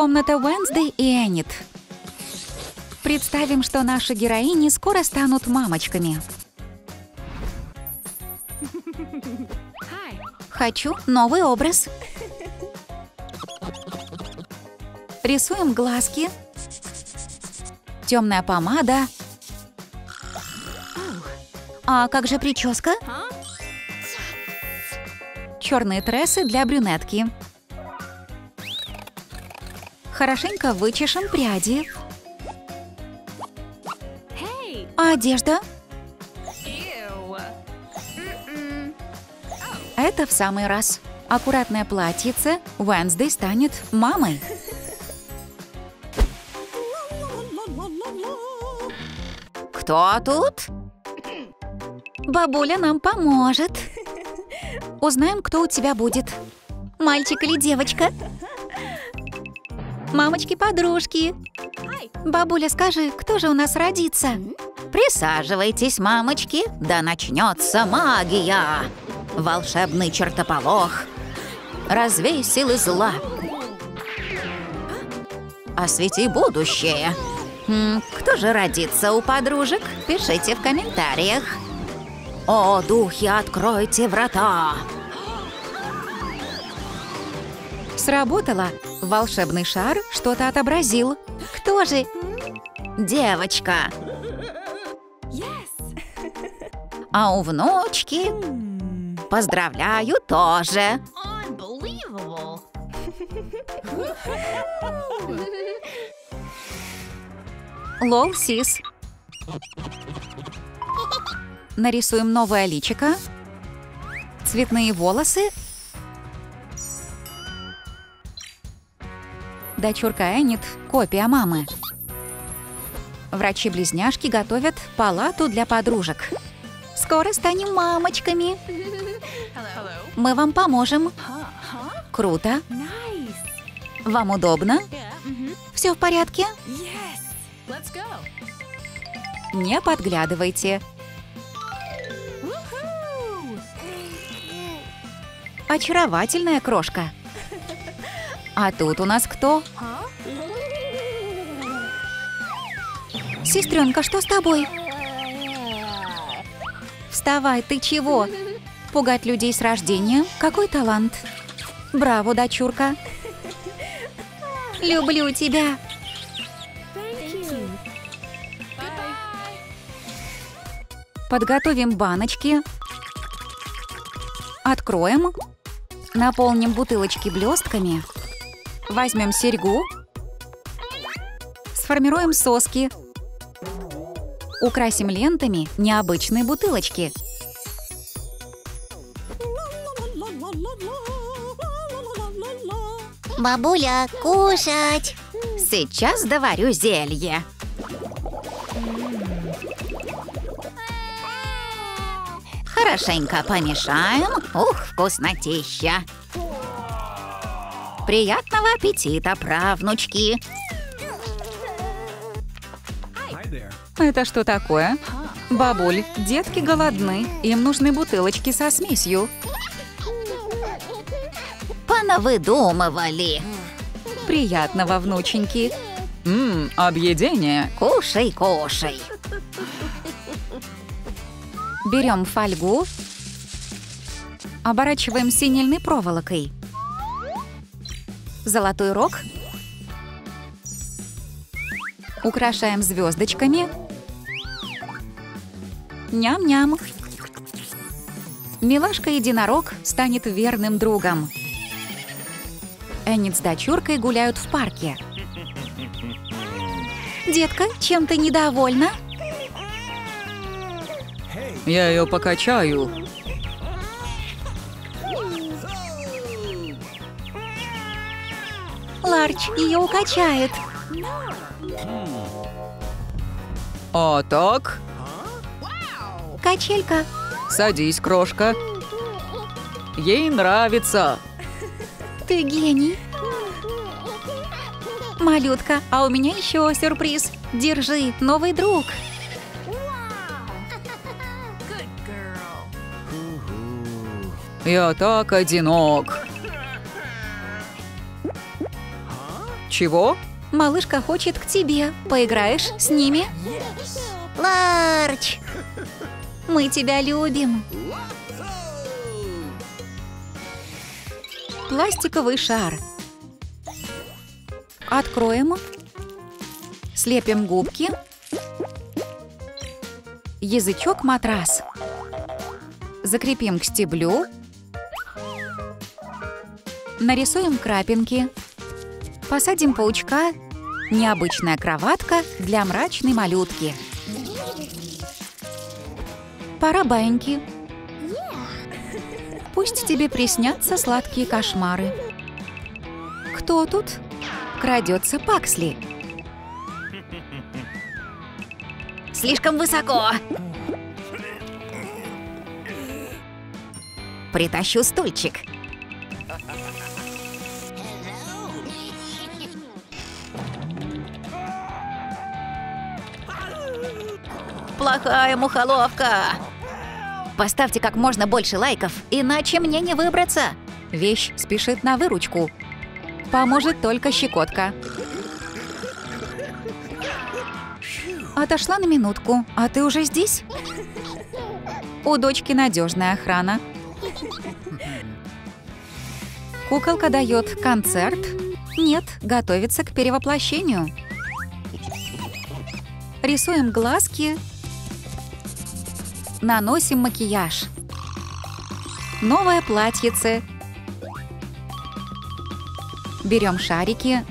Комната Уэнсдей и Эннет. Представим, что наши героини скоро станут мамочками. Хочу новый образ. Рисуем глазки. Темная помада. А как же прическа? Черные трессы для брюнетки. Хорошенько вычешем пряди. А одежда? Это в самый раз. Аккуратное платьице. Уэнсдей станет мамой. Кто тут? Бабуля нам поможет. Узнаем, кто у тебя будет. Мальчик или девочка? Мамочки-подружки. Бабуля, скажи, кто же у нас родится? Присаживайтесь, мамочки, да начнется магия. Волшебный чертополох. Развей силы зла. Освети будущее. Кто же родится у подружек? Пишите в комментариях. О, духи, откройте врата! Сработало. Волшебный шар что-то отобразил. Кто же? Девочка. А у внучки поздравляю тоже. Лол Сис. Нарисуем новое личико. Цветные волосы. Дочурка Эннет – копия мамы. Врачи-близняшки готовят палату для подружек. Скоро станем мамочками. Мы вам поможем. Круто. Вам удобно? Все в порядке? Не подглядывайте. Очаровательная крошка. А тут у нас кто? Сестренка, что с тобой? Вставай, ты чего? Пугать людей с рождения? Какой талант? Браво, дочурка. Люблю тебя. Подготовим баночки. Откроем. Наполним бутылочки блестками. Возьмем серьгу. Сформируем соски. Украсим лентами необычные бутылочки. Бабуля, кушать! Сейчас доварю зелье. Хорошенько помешаем. Ух, вкуснотища. Приятного аппетита, правнучки. Это что такое? Бабуль, детки голодны. Им нужны бутылочки со смесью. Понавыдумывали. Приятного, внученьки. Ммм, объедение. Кушай, кушай. Берем фольгу. Оборачиваем синельной проволокой. Золотой рог. Украшаем звездочками. Ням-ням. Милашка-единорог станет верным другом. Эннет с дочуркой гуляют в парке. Детка, чем ты недовольна? Я ее покачаю. Ларч ее укачает. А так? Качелька. Садись, крошка. Ей нравится. Ты гений. Малютка, а у меня еще сюрприз. Держи, новый друг. Я так одинок. Чего? Малышка хочет к тебе. Поиграешь с ними? Ларч! Мы тебя любим. Пластиковый шар. Откроем. Слепим губки. Язычок матрас. Закрепим к стеблю. Нарисуем крапинки. Посадим паучка. Необычная кроватка для мрачной малютки. Пора баиньки. Пусть тебе приснятся сладкие кошмары. Кто тут? Крадется Паксли. Слишком высоко. Притащу стульчик. Плохая мухоловка. Поставьте как можно больше лайков, иначе мне не выбраться. Вещь спешит на выручку. Поможет только щекотка. Отошла на минутку, а ты уже здесь? У дочки надежная охрана. Куколка дает концерт. Нет, готовится к перевоплощению. Рисуем глазки. Наносим макияж. Новое платьице. Берем шарики.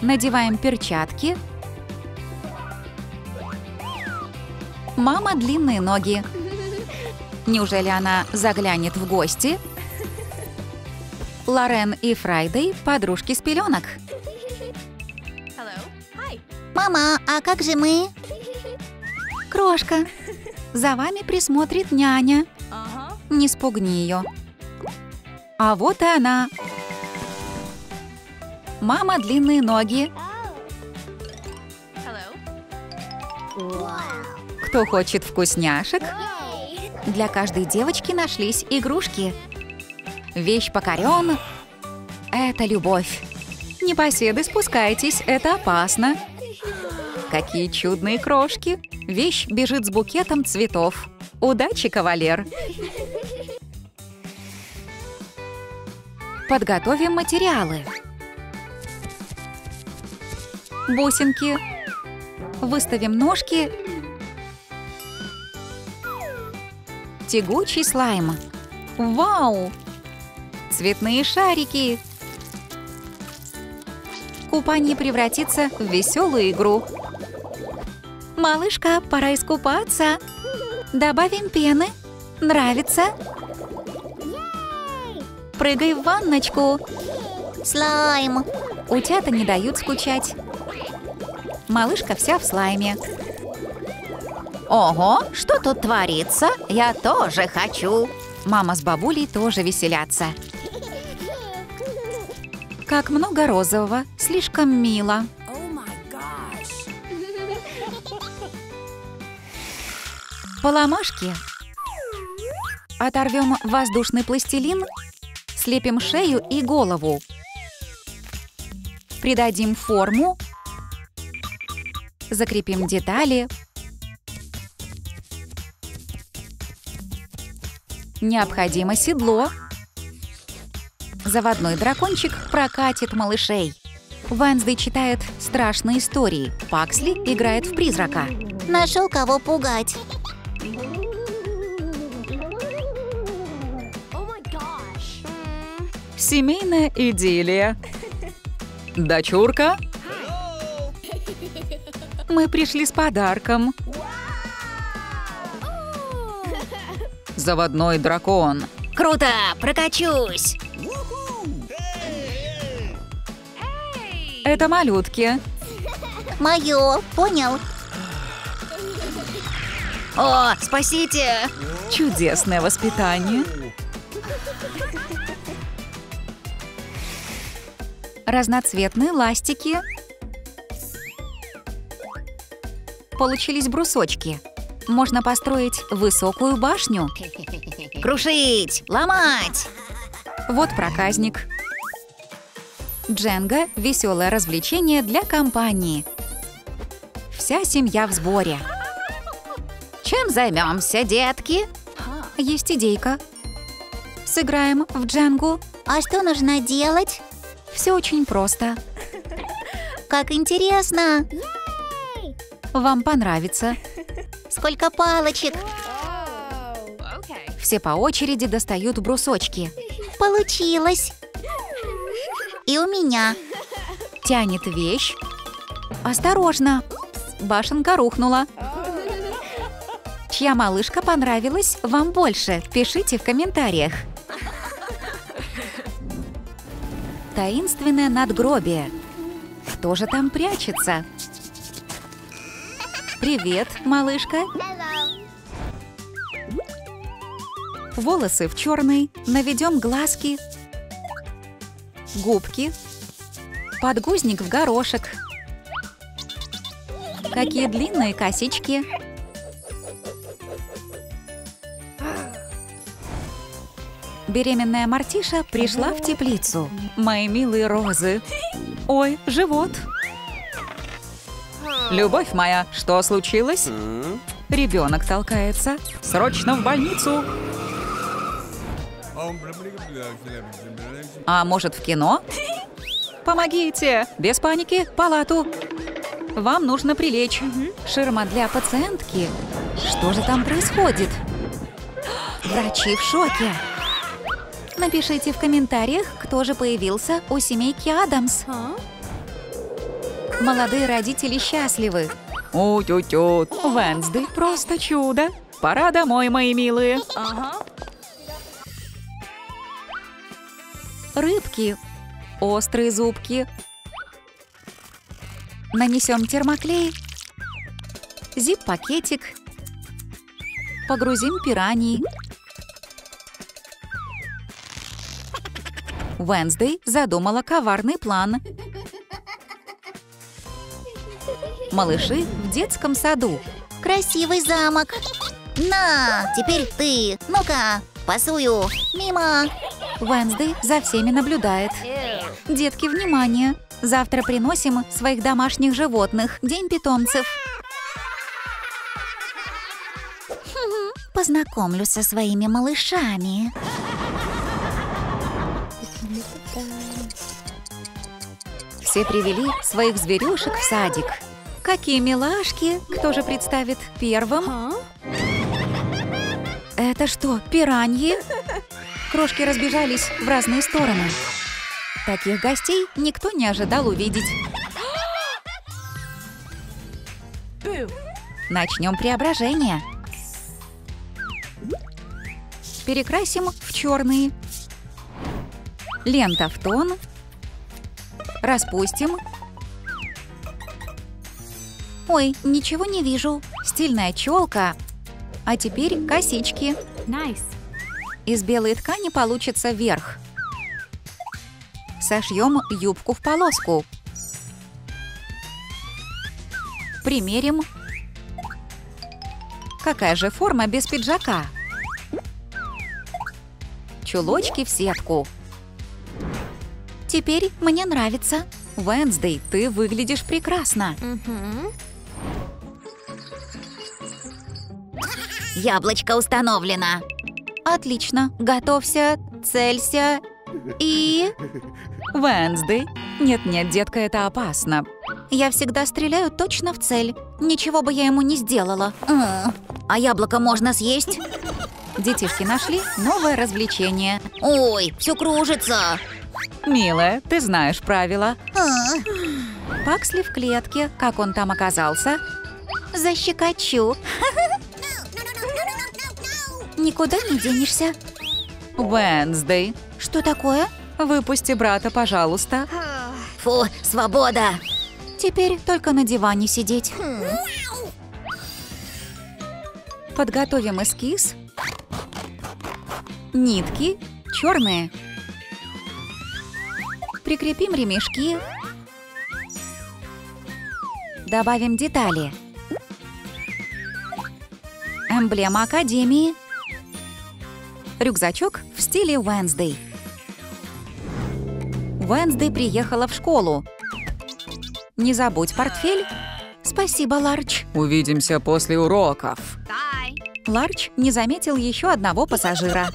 Надеваем перчатки. Мама длинные ноги. Неужели она заглянет в гости? Лорен и Фрайдей – подружки с пеленок. Мама, а как же мы? Крошка, за вами присмотрит няня. Не спугни ее. А вот и она. Мама длинные ноги. Кто хочет вкусняшек? Для каждой девочки нашлись игрушки. Вещь покорен. Это любовь. Непоседы, спускайтесь, это опасно. Какие чудные крошки. Вещь бежит с букетом цветов. Удачи, кавалер. Подготовим материалы. Бусинки. Выставим ножки. Тягучий слайм. Вау! Цветные шарики. Купание превратится в веселую игру. Малышка, пора искупаться. Добавим пены. Нравится? Прыгай в ванночку. Слайм. Утята не дают скучать. Малышка вся в слайме. Ого, что тут творится? Я тоже хочу. Мама с бабулей тоже веселятся. Как много розового, слишком мило. Поломашки. Оторвем воздушный пластилин, слепим шею и голову. Придадим форму, закрепим детали. Необходимо седло. Заводной дракончик прокатит малышей. Венсдей читает страшные истории. Паксли играет в призрака. Нашел кого пугать. Семейная идиллия. Дочурка? Мы пришли с подарком. Заводной дракон. Круто, прокачусь. Это малютки. Мое, понял? О, спасите! Чудесное воспитание. Разноцветные ластики. Получились брусочки. Можно построить высокую башню. Крушить, ломать. Вот проказник. Дженга – веселое развлечение для компании. Вся семья в сборе. Чем займемся, детки? Есть идейка. Сыграем в дженгу. А что нужно делать? Все очень просто. Как интересно! Вам понравится. Сколько палочек! Все по очереди достают брусочки. Получилось! И у меня. Тянет вещь. Осторожно! Башенка рухнула. Чья малышка понравилась вам больше? Пишите в комментариях. Таинственное надгробие. Кто же там прячется? Привет, малышка. Волосы в черный, наведем глазки, губки, подгузник в горошек. Какие длинные косички. Беременная Мартиша пришла в теплицу. Мои милые розы. Ой, живот. Любовь моя, что случилось? Ребенок толкается. Срочно в больницу. А может, в кино? Помогите! Без паники, палату. Вам нужно прилечь. Ширма для пациентки. Что же там происходит? Врачи в шоке. Напишите в комментариях, кто же появился у семейки Адамс. Молодые родители счастливы. Утю-тю. Венсды просто чудо. Пора домой, мои милые. Рыбки. Острые зубки. Нанесем термоклей. Зип-пакетик. Погрузим пираньи. Венсдей задумала коварный план. Малыши в детском саду. Красивый замок. На, теперь ты. Ну-ка, пасую. Мимо. Венсдей за всеми наблюдает. Детки, внимание! Завтра приносим своих домашних животных. День питомцев. Познакомлю со своими малышами. Все привели своих зверюшек в садик. Какие милашки! Кто же представит первым? Это что, пираньи? Крошки разбежались в разные стороны. Таких гостей никто не ожидал увидеть. Начнем преображение. Перекрасим в черный. Лента в тон. Распустим. Ой, ничего не вижу. Стильная челка. А теперь косички. Nice. Из белой ткани получится верх. Сошьем юбку в полоску. Примерим. Какая же форма без пиджака? Чулочки в сетку. Теперь мне нравится. Венсдей, ты выглядишь прекрасно. Яблочко установлено. Отлично. Готовься, целься и... Венсдей. Нет-нет, детка, это опасно. Я всегда стреляю точно в цель. Ничего бы я ему не сделала. А яблоко можно съесть? Детишки нашли новое развлечение. Ой, все кружится. Милая, ты знаешь правила. А, Паксли в клетке. Как он там оказался? защекочу. Никуда не денешься. Венсдей. Что такое? Выпусти брата, пожалуйста. Фу, свобода. Теперь только на диване сидеть. Подготовим эскиз. Нитки черные. Прикрепим ремешки. Добавим детали. Эмблема Академии. Рюкзачок в стиле Wednesday. Уэнсдей приехала в школу. Не забудь портфель. Спасибо, Ларч. Увидимся после уроков. Ларч не заметил еще одного пассажира.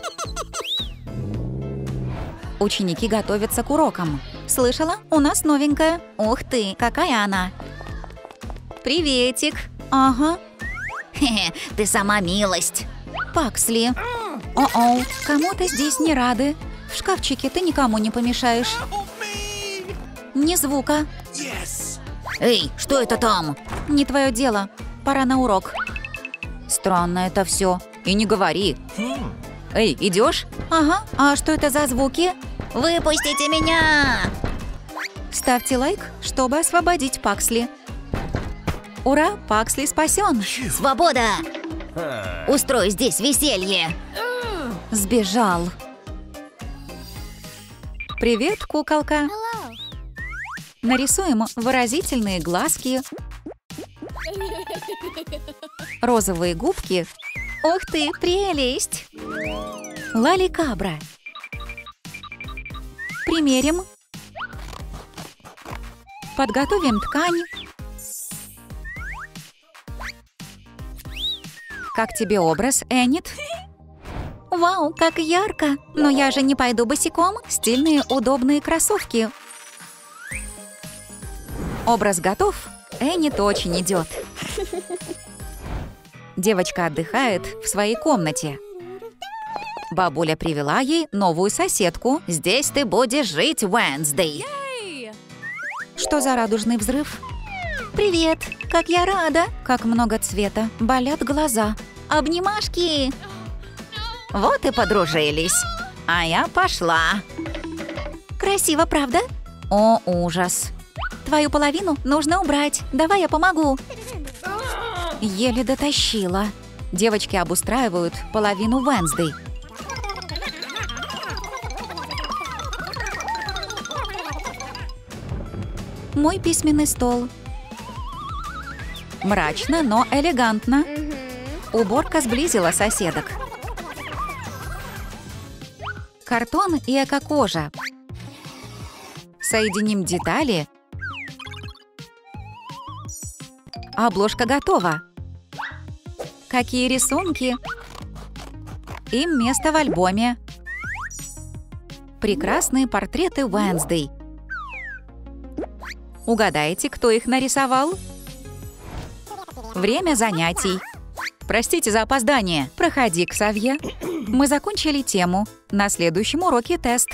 Ученики готовятся к урокам. Слышала? У нас новенькая. Ух ты, какая она. Приветик. Ага. Хе-хе, ты сама милость. Паксли. О-оу, кому-то здесь не рады. В шкафчике ты никому не помешаешь. Ни звука. Эй, что это там? Не твое дело. Пора на урок. Странно это все. И не говори. Эй, идешь? Ага. А что это за звуки? Выпустите меня! Ставьте лайк, чтобы освободить Паксли. Ура, Паксли спасен. Свобода! Устрой здесь веселье! Сбежал. Привет, куколка. Нарисуем выразительные глазки, розовые губки. Ух ты, прелесть! Лали Кабра. Примерим. Подготовим ткань. Как тебе образ, Энит? Вау, как ярко! Но я же не пойду босиком. Стильные, удобные кроссовки. Образ готов. Энит очень идет. Девочка отдыхает в своей комнате. Бабуля привела ей новую соседку. Здесь ты будешь жить, Уэнсдей. Что за радужный взрыв? Привет! Как я рада! Как много цвета. Болят глаза. Обнимашки! Вот и подружились. А я пошла. Красиво, правда? О, ужас. Твою половину нужно убрать. Давай я помогу. Еле дотащила. Девочки обустраивают половину Венсдей. Мой письменный стол. Мрачно, но элегантно. Уборка сблизила соседок. Картон и эко-кожа. Соединим детали. Обложка готова. Какие рисунки? Им место в альбоме. Прекрасные портреты Уэнсдей. Угадайте, кто их нарисовал? Время занятий. Простите за опоздание. Проходи, Ксавье. Мы закончили тему. На следующем уроке тест.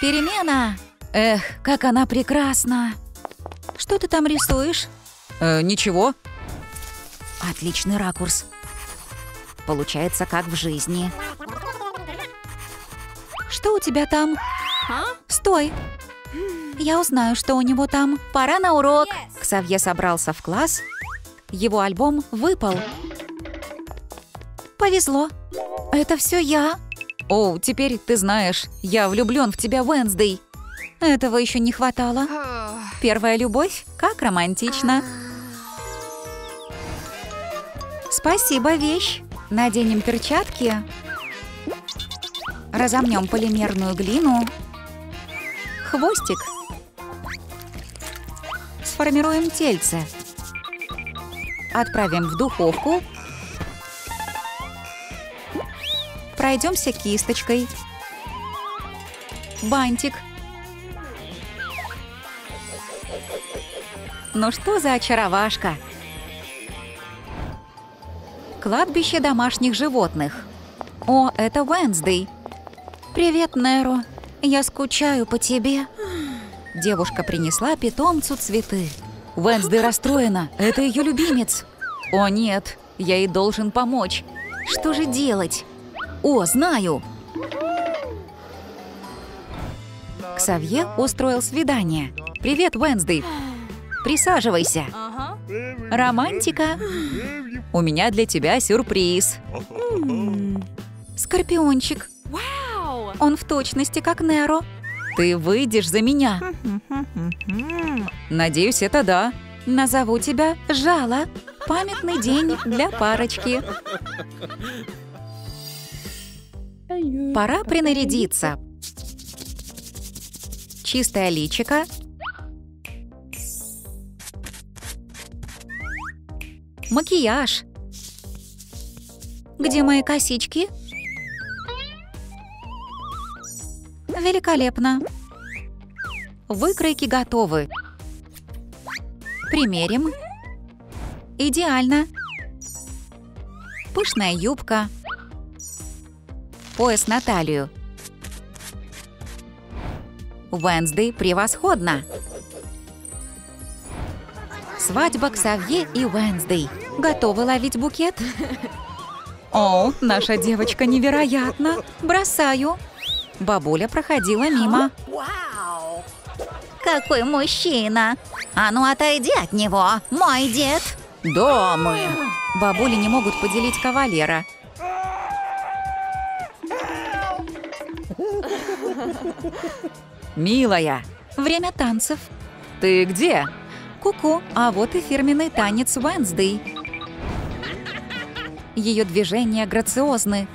Перемена! Эх, как она прекрасна! Что ты там рисуешь? Э, ничего. Отличный ракурс. Получается, как в жизни. Что у тебя там? Стой! Я узнаю, что у него там. Пора на урок. Ксавье собрался в класс. Его альбом выпал. Повезло. Это все я. О, теперь ты знаешь, я влюблен в тебя, Венсдей. Этого еще не хватало. Первая любовь? Как романтично. Спасибо, вещь. Наденем перчатки. Разомнем полимерную глину. Хвостик. Сформируем тельце. Отправим в духовку. Пройдемся кисточкой. Бантик. Ну что за очаровашка? Кладбище домашних животных. О, это Уэнсдей. Привет, Неро. Я скучаю по тебе. Девушка принесла питомцу цветы. Уэнсдей расстроена. Это ее любимец. О, нет. Я ей должен помочь. Что же делать? О, знаю. Ксавье устроил свидание. Привет, Уэнсдей. Присаживайся. Романтика. У меня для тебя сюрприз. Скорпиончик. Он в точности как Неро. Ты выйдешь за меня. Надеюсь, это да. Назову тебя Жала. Памятный день для парочки. Пора принарядиться. Чистое личико. Макияж. Где мои косички? Великолепно. Выкройки готовы. Примерим. Идеально. Пышная юбка. Пояс на талию. Уэнсдей превосходно. Свадьба Ксавье и Уэнсдей. Готовы ловить букет? О, наша девочка невероятна. Бросаю. Бабуля проходила мимо. Какой мужчина! А ну отойди от него, мой дед! Дамы! Бабули не могут поделить кавалера. Милая, время танцев. Ты где? Ку-ку, а вот и фирменный танец Уэнсдей. Ее движения грациозны.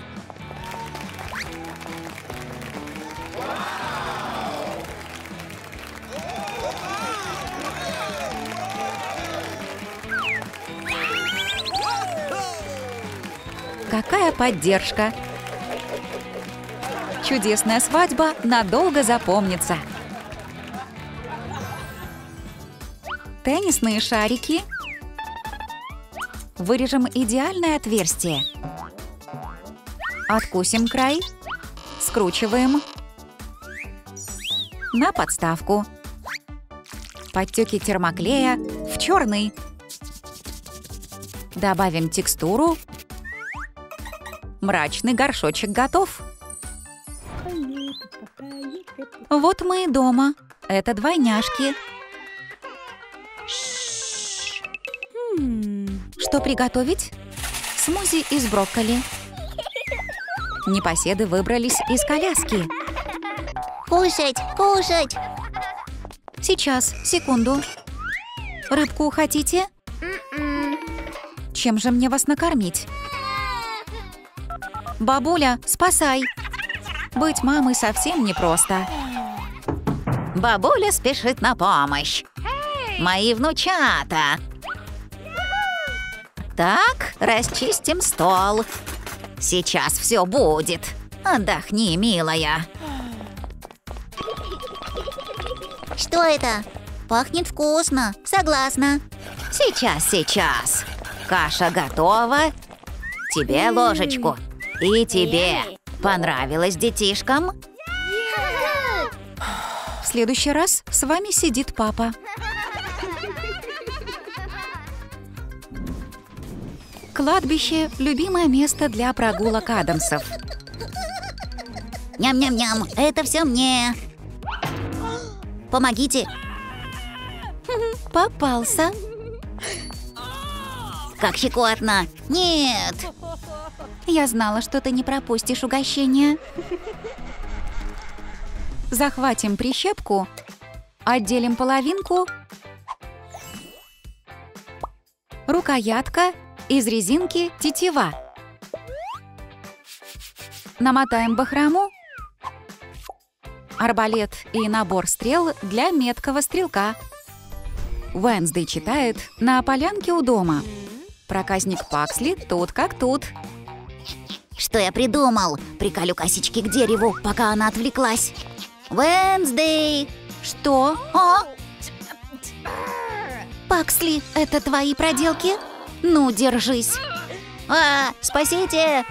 Поддержка! Чудесная свадьба надолго запомнится. Теннисные шарики. Вырежем идеальное отверстие. Откусим край. Скручиваем. На подставку. Подтеки термоклея в черный. Добавим текстуру. Мрачный горшочек готов. Вот мы и дома. Это двойняшки. Что приготовить? Смузи из брокколи. Непоседы выбрались из коляски. Кушать, кушать. Сейчас, секунду. Рыбку хотите? Чем же мне вас накормить? Бабуля, спасай! Быть мамой совсем непросто. Бабуля спешит на помощь. Мои внучата. Так, расчистим стол. Сейчас все будет. Отдохни, милая. Что это? Пахнет вкусно. Согласна. Сейчас, сейчас. Каша готова. Тебе ложечку. И тебе. Понравилось детишкам? В следующий раз с вами сидит папа. Кладбище – любимое место для прогулок Адамсов. Ням-ням-ням, это все мне. Помогите. Попался. Как щекотно. Нет. Я знала, что ты не пропустишь угощение. Захватим прищепку, отделим половинку, рукоятка, из резинки тетива. Намотаем бахрому, арбалет и набор стрел для меткого стрелка. Уэнсдей читает на полянке у дома. Проказник Паксли тут как тут. Что я придумал? Приколю косички к дереву, пока она отвлеклась. Венсдей! Что? О! Паксли, это твои проделки? Ну, держись. А, спасите!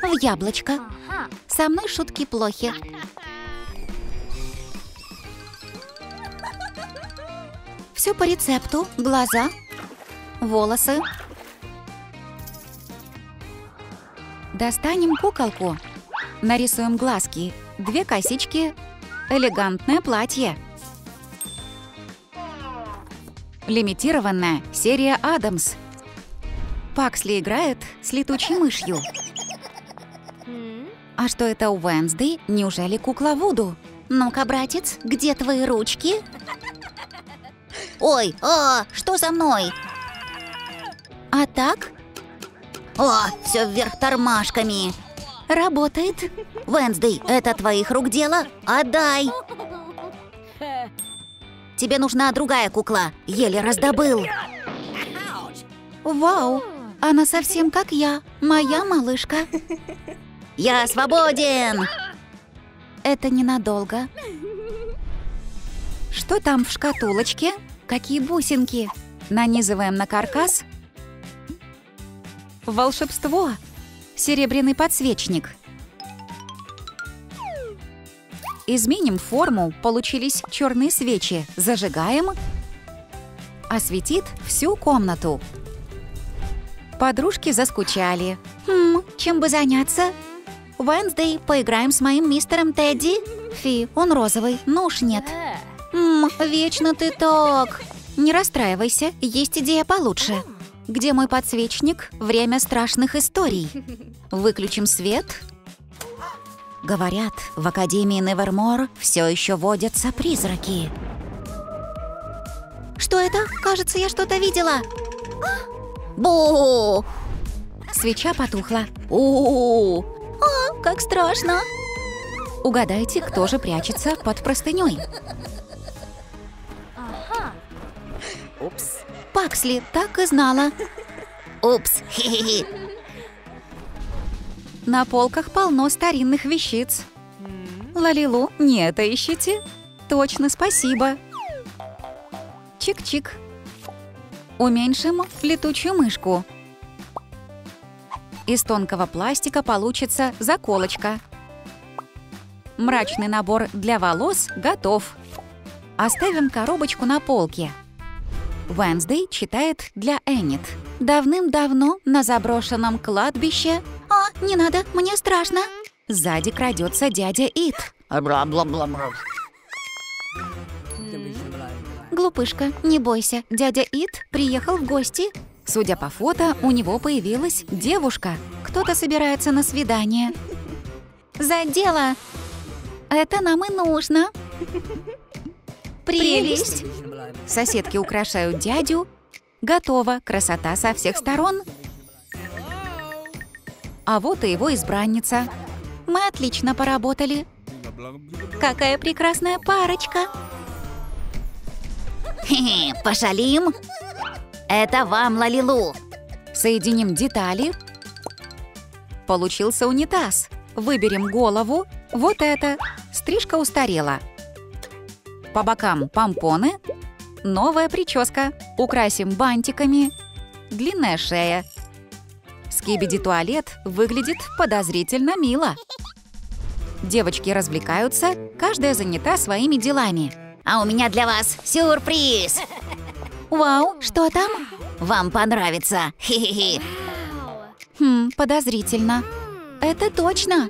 В яблочко. Со мной шутки плохи. Все по рецепту. Глаза, волосы. Достанем куколку. Нарисуем глазки, две косички, элегантное платье. Лимитированная серия Адамс. Паксли играет с летучей мышью. А что это у Уэнсдей? Неужели кукла Вуду? Ну-ка, братец, где твои ручки? Ой, а, что со мной? А так? О, все вверх тормашками. Работает. Венсдей, это твоих рук дело? Отдай! Тебе нужна другая кукла. Еле раздобыл. Вау, она совсем как я, моя малышка. Я свободен! Это ненадолго. Что там в шкатулочке? Какие бусинки? Нанизываем на каркас. Волшебство! Серебряный подсвечник. Изменим форму, получились черные свечи. Зажигаем. Осветит всю комнату. Подружки заскучали. Хм, чем бы заняться? Венсдей, поиграем с моим мистером Тедди? Фи, он розовый, ну уж нет. Ммм, вечно ты так. Не расстраивайся, есть идея получше. Где мой подсвечник? Время страшных историй. Выключим свет. Говорят, в Академии Невермор все еще водятся призраки. Что это? Кажется, я что-то видела. Бу! Свеча потухла. У, А, как страшно. Угадайте, кто же прячется под простыней. Упс. Паксли, так и знала. Упс. На полках полно старинных вещиц. Лалилу, не это ищите? Точно, спасибо. Чик-чик. Уменьшим летучую мышку. Из тонкого пластика получится заколочка. Мрачный набор для волос готов. Оставим коробочку на полке. Венсдей читает для Эннет. Давным-давно на заброшенном кладбище А, не надо, мне страшно. сзади крадется дядя Ит. Глупышка, не бойся, дядя Ит приехал в гости. Судя по фото, у него появилась девушка. Кто-то собирается на свидание. За дело. Это нам и нужно. Прелесть. Соседки украшают дядю. Готово, красота со всех сторон. А вот и его избранница. Мы отлично поработали. Какая прекрасная парочка. Хе-хе, пошалим. Это вам, Лалилу. Соединим детали. Получился унитаз. Выберем голову. Вот это. Стрижка устарела. По бокам помпоны. Новая прическа. Украсим бантиками. Длинная шея. Скибиди-туалет выглядит подозрительно мило. Девочки развлекаются, каждая занята своими делами. А у меня для вас сюрприз. Вау, что там? Вам понравится. Хе-хе-хе. Хм, подозрительно. Это точно.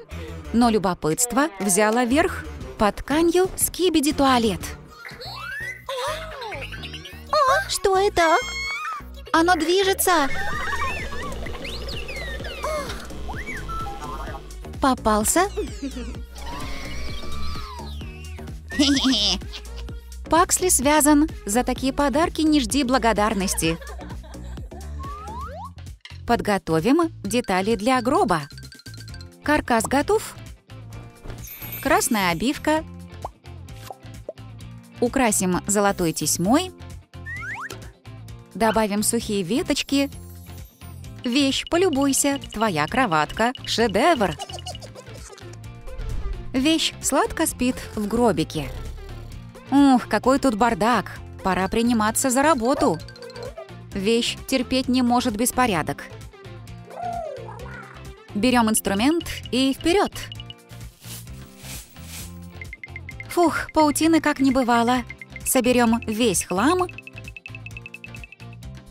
Но любопытство взяло верх под тканью скибиди туалет. Что это? Оно движется. Попался. Паксли связан. За такие подарки не жди благодарности. Подготовим детали для гроба. Каркас готов. Красная обивка. Украсим золотой тесьмой. Добавим сухие веточки. Вещь, полюбуйся, твоя кроватка – шедевр. Вещь сладко спит в гробике. Ух, какой тут бардак! Пора приниматься за работу. Вещь терпеть не может беспорядок. Берем инструмент и вперед. Фух, паутины как не бывало. Соберем весь хлам.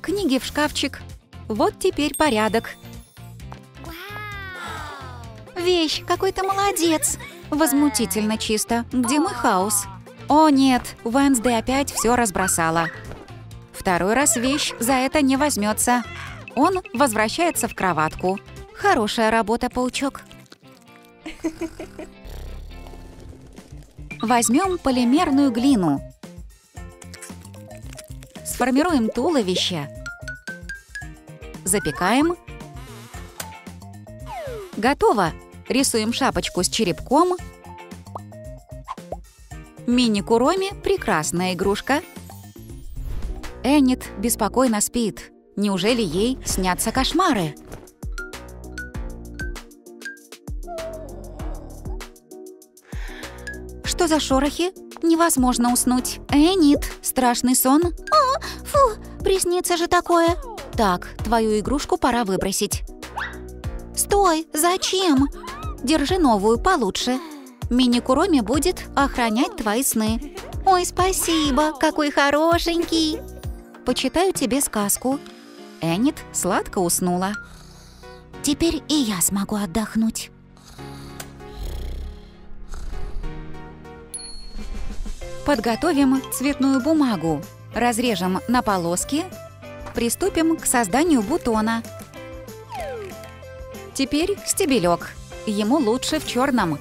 Книги в шкафчик. Вот теперь порядок. Вещь, какой ты молодец. Возмутительно чисто. Где мой хаос? О нет, Венсдей опять все разбросала. Второй раз вещь за это не возьмется. Он возвращается в кроватку. Хорошая работа, паучок. Возьмем полимерную глину. Сформируем туловище. Запекаем. Готово. Рисуем шапочку с черепком. Мини-куроми – прекрасная игрушка. Эннет беспокойно спит. Неужели ей снятся кошмары? Что за шорохи? Невозможно уснуть. Энит, страшный сон. О, фу, приснится же такое. Так, твою игрушку пора выбросить. Стой, зачем? Держи новую получше. Мини-куроми будет охранять твои сны. Ой, спасибо, какой хорошенький. Почитаю тебе сказку. Энит сладко уснула. Теперь и я смогу отдохнуть. Подготовим цветную бумагу. Разрежем на полоски. Приступим к созданию бутона. Теперь стебелек. Ему лучше в черном.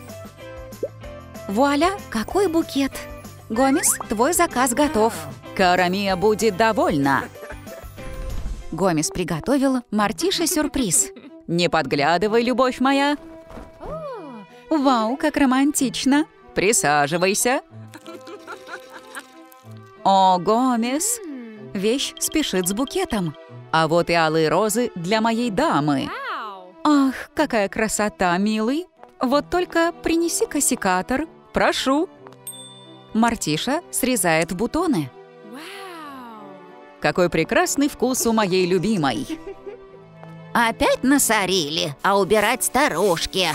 Вуаля, какой букет! Гомес, твой заказ готов. Карамия будет довольна. Гомес приготовил Мартише сюрприз. Не подглядывай, любовь моя. Вау, как романтично! Присаживайся. О, Гомес, Вещь спешит с букетом. а вот и алые розы для моей дамы. Ах, какая красота, милый! Вот только принеси-ка секатор. Прошу. Мартиша срезает бутоны. Какой прекрасный вкус у моей любимой. Опять насорили, а убирать старушки.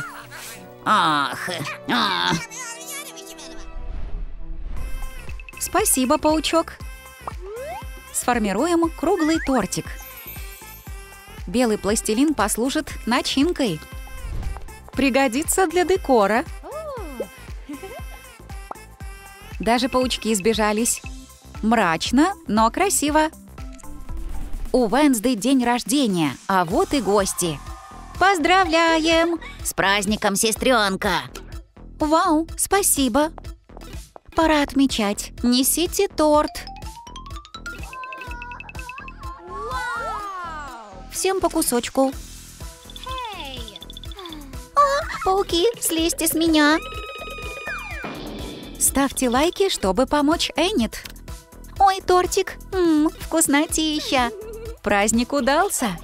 Ах, ах. Спасибо, паучок. Сформируем круглый тортик. Белый пластилин послужит начинкой. Пригодится для декора. Даже паучки сбежались. Мрачно, но красиво. У Венсды день рождения, а вот и гости. Поздравляем! С праздником, сестренка! Вау, спасибо. Пора отмечать. Несите торт. Всем по кусочку. Пауки, слезьте с меня! Ставьте лайки, чтобы помочь Эннет. Ой, тортик, М, вкуснотища! Праздник удался.